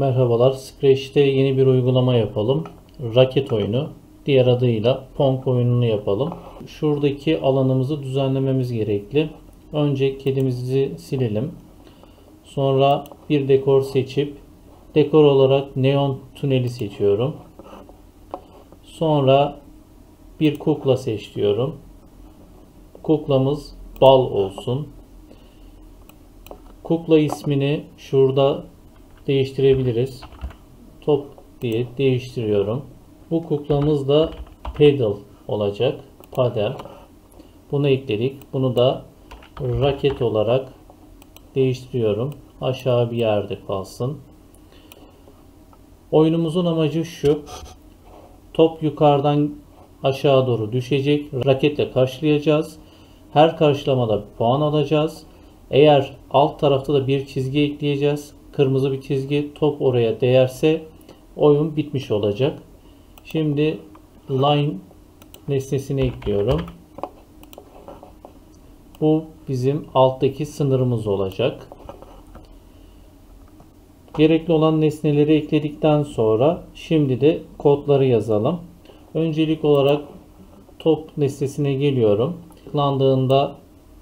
Merhabalar. Scratch'te yeni bir uygulama yapalım. Raket oyunu. Diğer adıyla Pong oyununu yapalım. Şuradaki alanımızı düzenlememiz gerekli. Önce kedimizi silelim. Sonra bir dekor seçip dekor olarak neon tüneli seçiyorum. Sonra bir kukla seç diyorum. Kuklamız bal olsun. Kukla ismini şurada değiştirebiliriz. Top diye değiştiriyorum. Bu kuklamız da pedal olacak. Padel. Bunu ekledik. Bunu da raket olarak değiştiriyorum. Aşağı bir yerde kalsın. Oyunumuzun amacı şu. Top yukarıdan aşağı doğru düşecek. Raketle karşılayacağız. Her karşılamada puan alacağız. Eğer alt tarafta da bir çizgi ekleyeceğiz. Kırmızı bir çizgi top oraya değerse oyun bitmiş olacak. Şimdi line nesnesini ekliyorum. Bu bizim alttaki sınırımız olacak. Gerekli olan nesneleri ekledikten sonra şimdi de kodları yazalım. Öncelik olarak top nesnesine geliyorum. Tıklandığında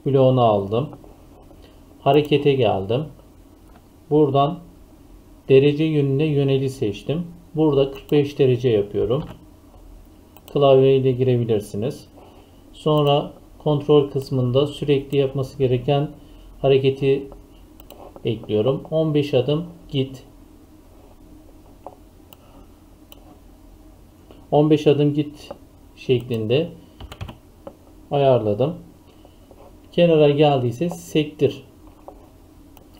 bloğunu aldım. Harekete geldim. Buradan derece yönüne yöneli seçtim. Burada 45 derece yapıyorum. Klavye ile girebilirsiniz. Sonra kontrol kısmında sürekli yapması gereken hareketi ekliyorum. 15 adım git. 15 adım git şeklinde ayarladım. Kenara geldiyse sektir.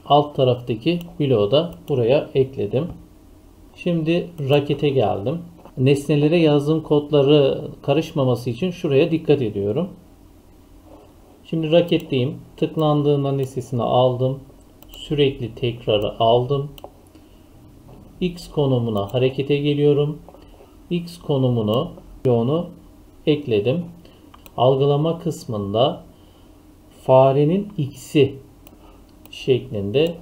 Alt taraftaki bloğu da buraya ekledim. Şimdi rakete geldim. Nesnelere yazdığım kodları karışmaması için şuraya dikkat ediyorum. Şimdi raketteyim. Tıklandığında nesnesini aldım. Sürekli tekrarı aldım. X konumuna harekete geliyorum. X konumunu bloğunu ekledim. Algılama kısmında farenin x'i şeklinde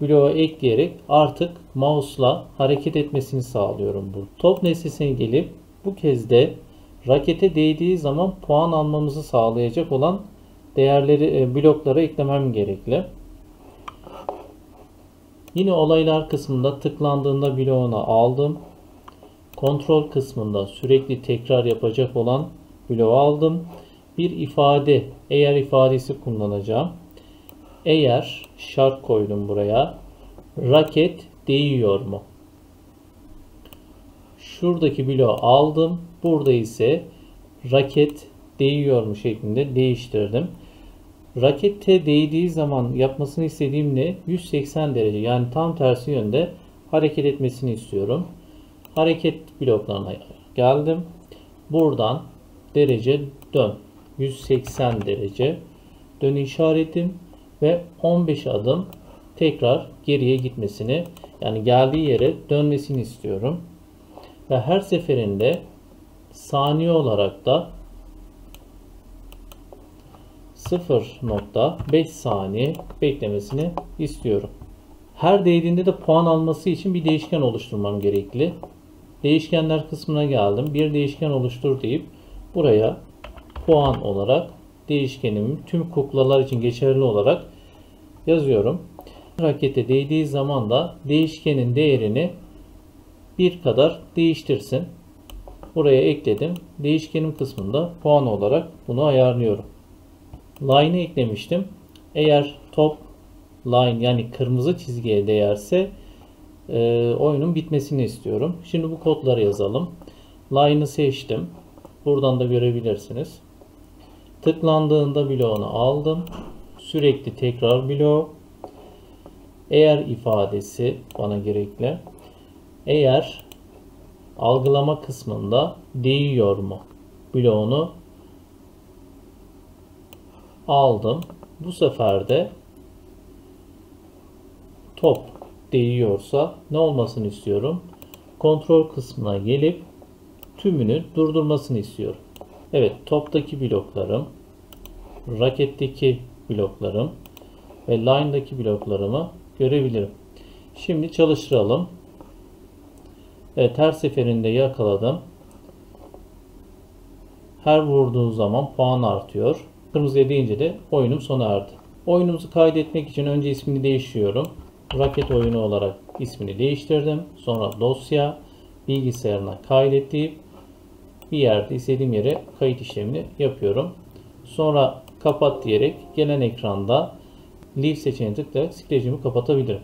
bloğa ekleyerek artık mouse'la hareket etmesini sağlıyorum bu. Top nesnesine gelip bu kez de rakete değdiği zaman puan almamızı sağlayacak olan değerleri e, bloklara eklemem gerekli. Yine olaylar kısmında tıklandığında bloğunu aldım. Kontrol kısmında sürekli tekrar yapacak olan bloğu aldım. Bir ifade, eğer ifadesi kullanacağım. Eğer şart koydum buraya. Raket değiyor mu? Şuradaki bloğu aldım. Burada ise raket değiyor mu şeklinde değiştirdim. Rakete değdiği zaman yapmasını istediğim ne? 180 derece yani tam tersi yönde hareket etmesini istiyorum. Hareket bloklarına geldim. Buradan derece dön. 180 derece. Dön işaretim ve 15 adım tekrar geriye gitmesini yani geldiği yere dönmesini istiyorum. Ve her seferinde saniye olarak da 0.5 saniye beklemesini istiyorum. Her değdiğinde de puan alması için bir değişken oluşturmam gerekli. Değişkenler kısmına geldim. Bir değişken oluştur deyip buraya puan olarak değişkenimi tüm kuklalar için geçerli olarak yazıyorum. Rakete değdiği zaman da değişkenin değerini bir kadar değiştirsin. Buraya ekledim. Değişkenim kısmında puan olarak bunu ayarlıyorum. Line'ı eklemiştim. Eğer top line yani kırmızı çizgiye değerse e, oyunun bitmesini istiyorum. Şimdi bu kodları yazalım. Line'ı seçtim. Buradan da görebilirsiniz. Tıklandığında bloğunu aldım. Sürekli tekrar bloğu. Eğer ifadesi bana gerekli. Eğer algılama kısmında değiyor mu bloğunu aldım. Bu sefer de top değiyorsa ne olmasını istiyorum? Kontrol kısmına gelip tümünü durdurmasını istiyorum. Evet toptaki bloklarım, raketteki bloklarım ve line'daki bloklarımı görebilirim. Şimdi çalıştıralım. Evet, her seferinde yakaladım. Her vurduğu zaman puan artıyor. Kırmızıya deyince de oyunum sona erdi. Oyunumuzu kaydetmek için önce ismini değiştiriyorum. Raket oyunu olarak ismini değiştirdim. Sonra dosya bilgisayarına kaydet deyip bir yerde istediğim yere kayıt işlemini yapıyorum. Sonra kapat diyerek gelen ekranda Leave seçeneğini tıklayarak sileceğimi kapatabilirim.